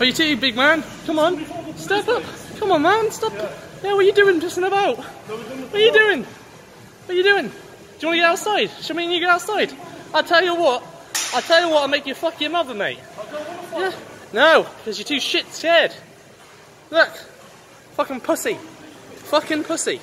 Are you too, big man? Come on, step up. Come on, man, stop. Yeah, what are you doing pissing about? What are you doing? What are you doing? Do you want to get outside? Show me and you get outside. I'll tell you what. I'll tell you what, I'll make you fuck your mother, mate. Yeah. No, because you're too shit scared. Look. Fucking pussy. Fucking pussy.